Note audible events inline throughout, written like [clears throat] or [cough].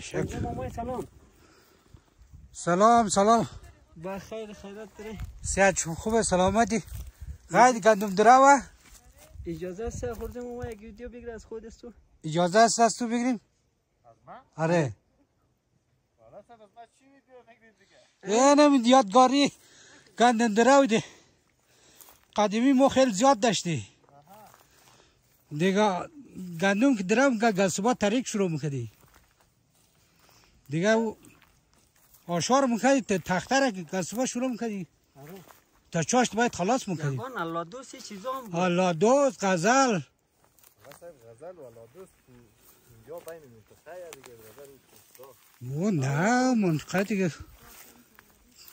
سلام. سلام سلام. بخیر خیرات داری؟ صحت شما خوبه؟ سلامتی؟ قاید گندم دراوه اجازه است خوردم ما یک ویدیو بگیر از خود است تو. اجازه است از تو بگیریم؟ آره. اینم یادگاری گندم دراو ده قدیمی ما خیلی زیاد داشتی. دیگه گندم که درام که گسبا تریک شروع می‌کردی. دیگه او آشار می‌کردی تا تخته را که گسبا شروع می‌کردی تا چاشت باید خلاص می‌کردی جوان الله دوست چیزا هم بود. حالا دوست غزل. غزل والا دوست اینجا بین منطقه دیگه. برادر او نه منطقه دیگه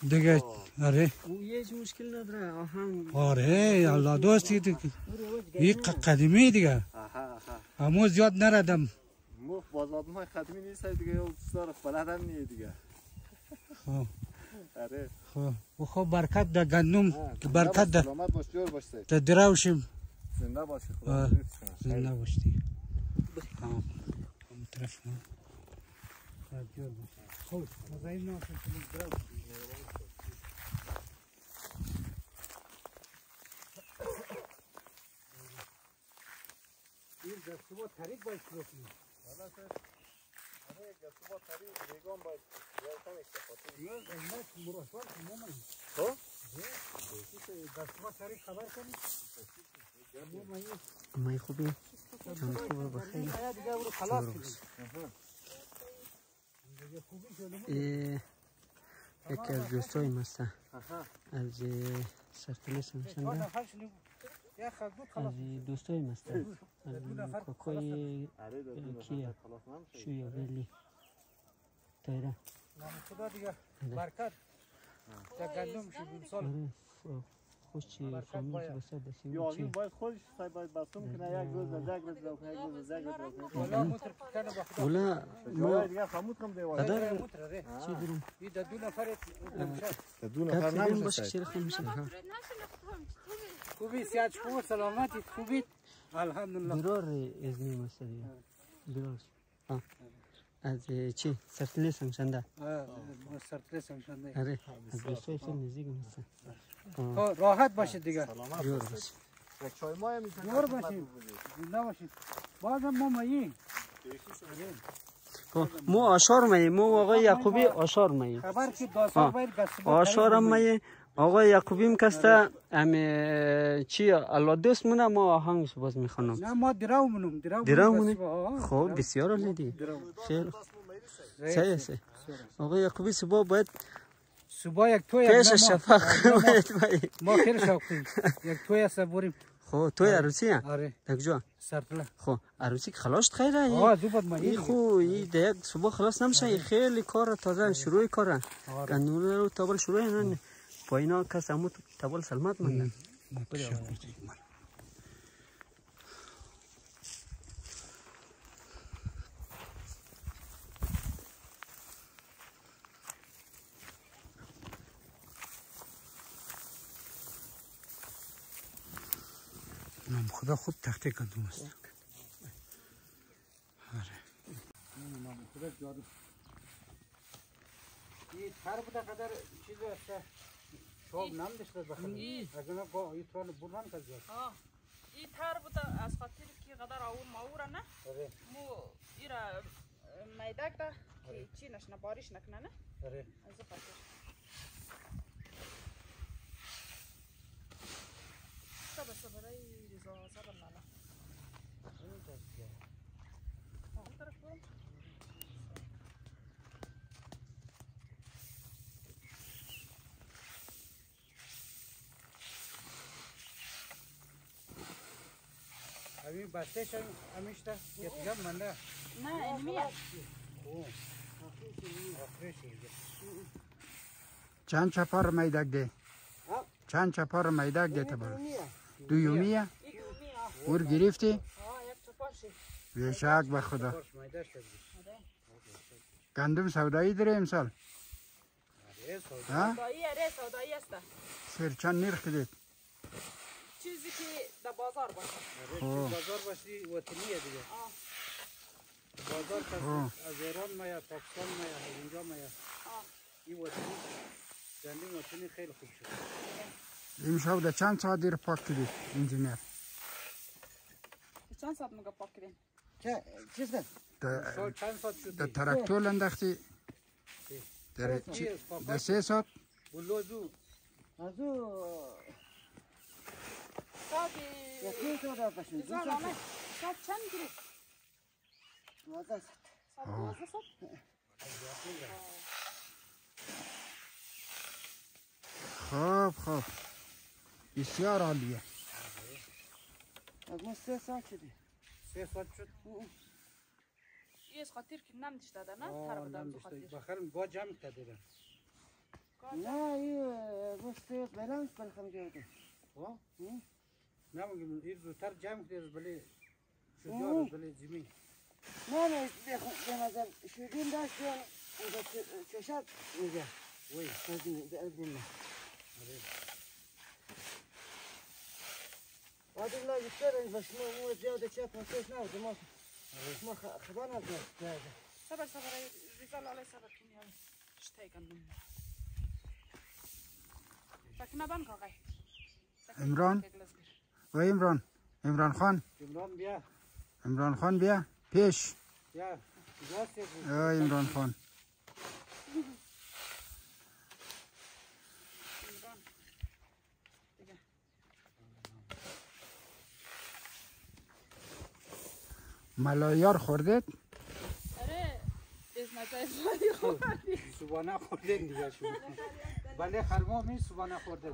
دیگه آره. او هیچ مشکل نداره. آهنگ. آره الله دوست دیگه. این ق- قدیمی دیگه. اما زیاد نردم. باز آدم خدمی نیست دیگه سر بلدم نیه دیگه خب آره خب و خب برکت در گندم برکت در سلامت باش جور باش دراوشیم زنده باش خدا. زنده باش دیگه تمام اون طرف نه. خب، جور باش. خب که. این. مای خوبی جان خوبه بخیر یکی از دوستای مسته آها از سرطنه سمسنده [laughs] نفر. از دوستای مسته از کاکای آره دو دو کیه؟ نفر نمیشه شویا ولی. تایره نام خدا دیگه. برکت. در گندم شد امسال آره ف- خوش چی؟ فامیل که بسه بسی یا او این چی؟ باید خودش سای باید بسم کنه. یک روز یک روز یک روز یک روز رو کنه والا موتر کنه با خدا. ولا جای ما دیگه خمود کم دیوار قدر موتر ره. چی این در دو نفر نمیشه دو نفر نمیشه باشه سای چرا خمیشه ها خوبی سیاد شما سلامتی خوبی؟ الحمدلله. برار ازمی مسته دیگه برار. از چی؟ سرطنه سمسنده سرطره سمشنده آره از دوستای خیلی نزدیک مسته خب راحت باشه دیگه. جور باش. باشه یک چای ما هم می‌تونیم جور باشید. زنده باشید بازم ما مایی خب، مو آشار مایی مو آقای یعقوبی آشار مایی خبر که. باید گسبه آشار مایی آقای یعقوبی مکسته امی چی؟ الله دوست مونه ما آهنگش باز می‌خوانم نه ما دراو منم دراو دراو منم. خب بسیار عالی دی. خیر ره. سه سه آقای یعقوبی صبح باید صبح یک توی پیش شفق ما- باید. ما خیلی شوقیم. یک توی است بریم. خب توی عروسی هم آره. تکجا سرطله. خب عروسی که خلاص خیره ای. آه زوبت ما ای خو ای دیگه صبح خلاص نمیشه ای خیلی کار تازه شروع کاره. آره. رو تابل شروع نه پایینا کس همو تابل سلمت مندن نام خدا خوب تخته کدوم است آره نام خدا جادو این تر بوده قدر چیز است شاب نام داشته بخیر اگر نه با این برنان کرد آه. این تر بوده از خاطر که قدر آور ماوره نه آره مو ایرا میدک ده که چی نشنه باریش نکنه نه آره از خاطر صبر صبر ای رضا صبر لالا آه، اون طرف برو. همین بسته شد همیشه یک جمع منده نه این میه او آخرش دیگه. چند چپار میدک ده چند چپار میدک ده تبر دویومیه این میه اور گرفتی بیشک به خدا گندم سودایی داره امسال سودایی اره سودایی است سر چند نرخ دید چیزی که در بازار باشه. بازار باشی وطنیه دیگه. بازار کسی آه. از ایران میاد پاکستان میاد از اینجا میاد آه. این وطنی زندگی وطنی خیلی خوب شد. امشب در چند ساعت دیر پاک کردید انجینیر چند ساعت مگه پاک کردین چه چیز سال چند ساعت شد ترکتور انداختی در سه ساعت. بلوزو. از او خوب خوب بسیار عالیه از ما سه ساعت شدی سه ساعت شد از خاطر که نم داشته ده نه بودم نم تو. خاطر بخیر با جمع کردیدن نه این بسته بلنس بلخم جوده؟ نمیگم این زودتر جمع کردید بله اوه. شجاع بله زمین نه نه به نظر شدیم داشت جان اونجا چشت میگه. وی از این از این وادي الله يستر بس مو مو زيادة شاف ما فيش ناوي ما ما خبرنا بهذا صبر صبر ریزال علی صبر کنی حالا شتای کندم فکر بان کاغای عمران؟ و عمران عمران خان. عمران بیا. عمران خان بیا. پیش. بیا. عمران خان. ملایار خوردید؟ اره از نتای خواهی خوردی صبحانه خوردن دیگه شما. بله خرما می صبحانه خوردن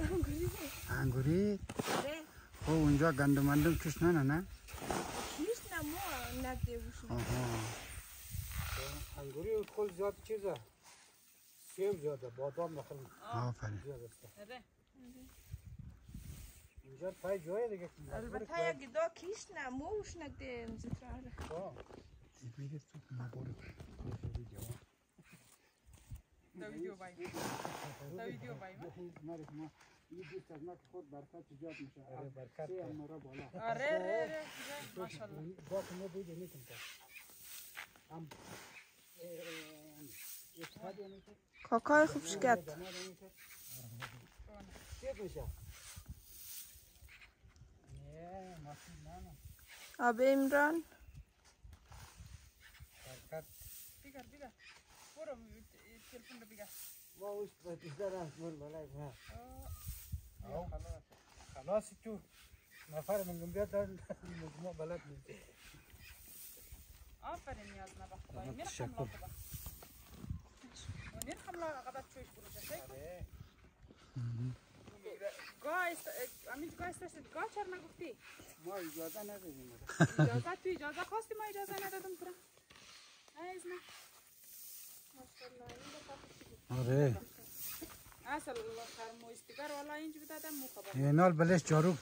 نه دو تو. انگوری؟ Ve خب اونجا گندم مندم توش نه؟ نه نه hiç ne mo ne diyorsun? آها. انگوری کل زیاد چیزه؟ سیب زیاده بادام بخورم آفرین. اره اینجا پای جای دیگه. ya gıda ki hiç ne mo uş ne diyorum zitrarı. میگه تو مبارک دا ویدیو بای دا ویدیو بای ما این دوست از نک خود برکت زیاد میشه آره برکت مرا بالا اره اره اره ماشاءالله با که ما بوده نیتم تا هم استفاده نمیشه Kakay خوبش کرد. دماغ نمیشه كيف مشى؟ نه ماشین نه نه Abi İmran. برکت بیگر بیگر برو وش بتقدر اسمه الملاك ها او خلاص تو نفر من جنبیت دارن مجموع بلد نیست آفرین نیاز نبا خدای من خملا خدا ونین خملا قدر چویش برو گاه است امید گاه است گاه چرا نگفتی ما اجازه نداریم اجازه تو اجازه خواستی ما اجازه ندادم برم ایز نه آره اصل خرمو استیکر والا اینج بدادم مو خبر اینال بلش جاروک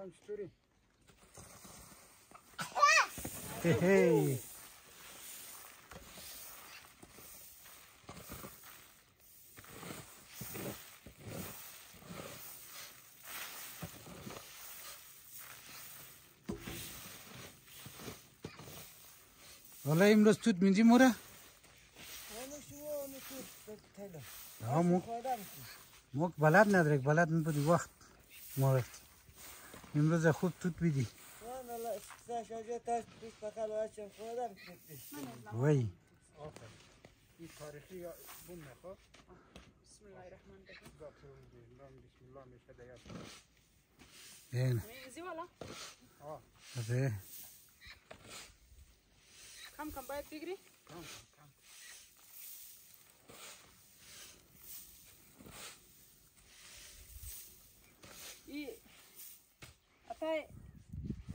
دیگه باش که اینا جاروک نزو بود از نه صبر کما جارو کنم آره ای اینی طرف جارو دیگه امروز خوب توت بیدی. وی این تاریخی بون نخواه بسم الله الرحمن الرحیم. بسم الله میشه دیگه این زی والا کم کم باید بگیری؟ کم کم ای اتای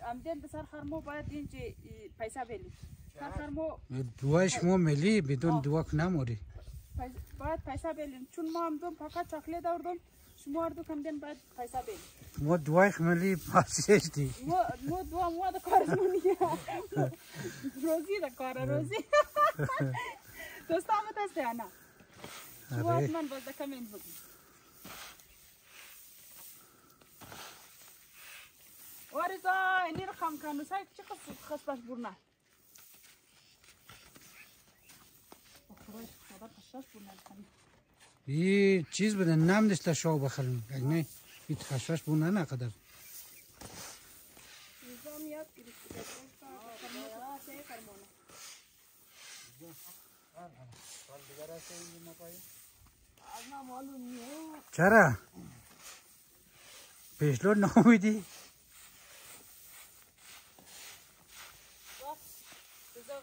امدن به سر خرمو باید این چی ای پیسه بلی سر خرمو دوای شما ملی بدون دوا که نموری باید پیسه بلین چون ما هم دوم فقط چاکلیت آوردم شما هر دو کم دن باید پیسه بلی ما دوای ملی پاسش دی مو مو دو مو دا کارمونیه روزی دا کار روزی دوستا هم دسته انا شما. من باز دا کمین بگی وارزا اینی رقم خص باش برنا خدای خدا خشاش برنا کنی این چیز بده نم دست شو بخرم اگه نه این خشاش بونه نقدر نظام یاد گرفتی چرا پیشلو نمیدی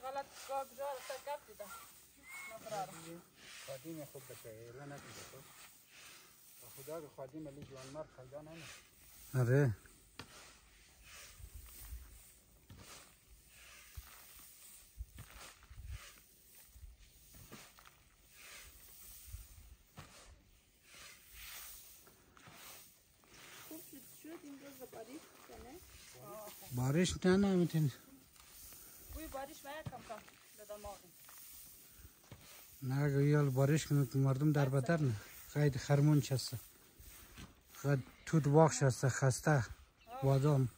غلط کاک جار تا کپ دیده خادیم خوب بشه ایلا نکیده تو خدا که خادیم علی جوان مرد خلدا نمه آره. بارش نه؟ نه میتونی نه یال بارش کنه که مردم در بتر نه خیلی خرمون چسته خیلی توت باخ شسته خسته بادام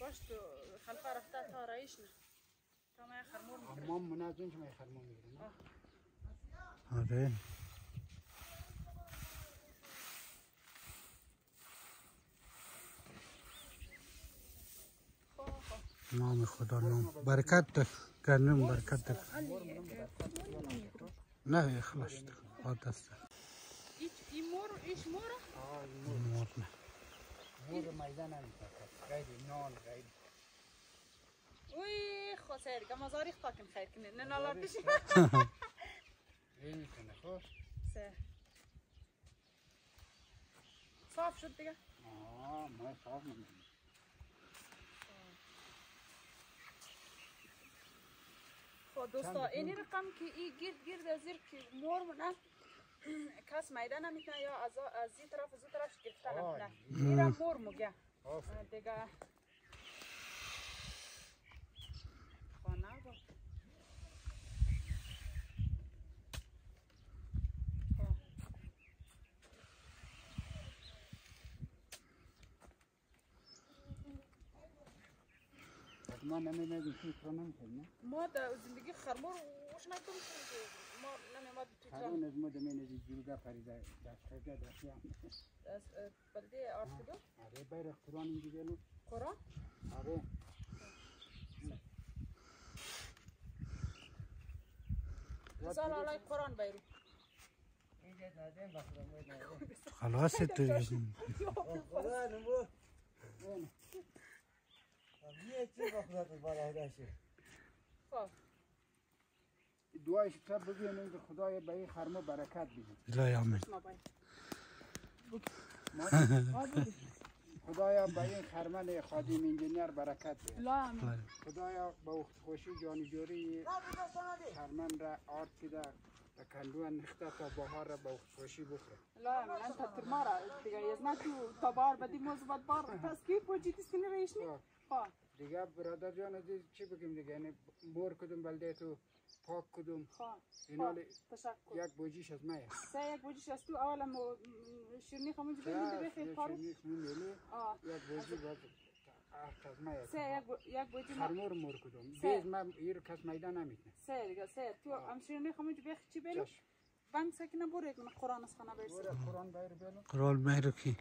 باش تو خلفه رفته تا رئیش نه تا ما منازون شما خرمون می‌گیرن آره نام خدا نام. برکت ده کنم برکت ده نه خلاص ده آت است ایچ ای مور ایش مور؟ مور نه. مور میدان نمی‌تونه غیر نان غیر اوی خسر که مزاری خطا کن خیر کنه نه. نالار بشی نمی‌تونه خوش. سه. صاف شد دیگه. آه ما صاف خب دوستا اینی رقم که ای گرد گرد از زیر که مور منه [clears throat] کس میده نمی‌تونه یا از از این طرف از اون طرف گرفته نمی‌تونه. میره مور مگه؟ دیگه خانه با خب. ما نمی‌دونیم چی کنم نمی‌تونه ما در زندگی خرمور وش نکنیم ما نمیمد تو خرمون از ما دمین از جلوگه پریده دست خیده دستی هم. از بلده آرد کدو آره باید قرآن اینجا گلو قرآن؟ آره. مثال حالا قرآن بیرو خلاص تو [laughs] یه چی با خدا تو بالا داشته خب. دعای شکر بگویم که خدای به این خرمه برکت بده. الهی آمین. باید خدایا به این خرمن خادم انجینیر برکت بده. لا امین خدایا به وقت خوشی جانی جوری خرمن را آرد کده به کندو نخته تا بهار را به وقت خوشی بخوره. لا امین انت ترمارا دیگه یزنا تو تبار بدی موزبت بار تسکیف بوجی تسکنی ریشنی خب دیگه برادر جان از چی بگیم دیگه؟ یعنی مور کدوم بلده تو پاک کدوم؟ خب اینا خب تشکر. یک بوجیش از مایه. سه یک بوجیش از تو اولا مو شیرنی خمونجی بگیده بخیر کارو آه. یک بوجی باید از مایه. سه یک بو- یک بوجی ما خرمور مور کدوم. بیز من ایر کس میدان نمی‌تونه. سه دیگه سه. تو هم شیرنی خمونجی بخیر چی بلو بنگ سکنه برو یک من قرآن از خانه برو قرآن بایر بیارو قرال مهر کی؟